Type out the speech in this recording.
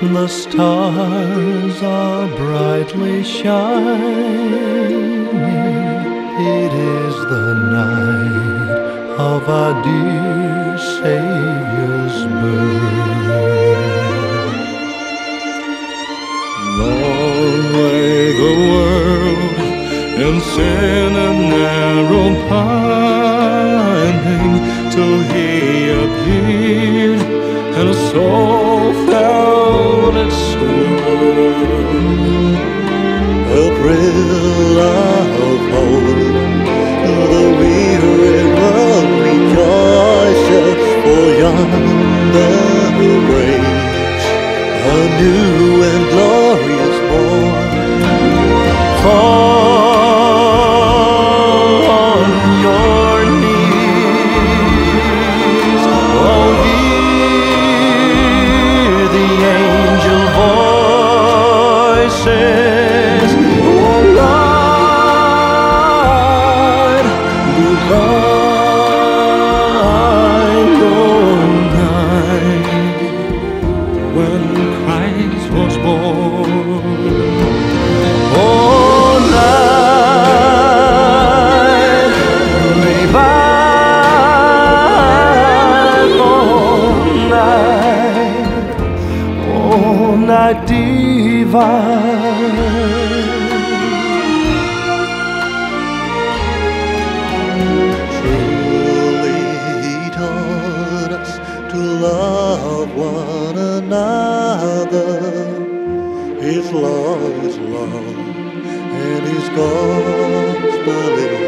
the stars are brightly shining. It is the night of our dear Savior's birth. Long lay the world in sin and narrow pining till worth. A night divine. Truly he taught us to love one another. His law is love, and his gospel is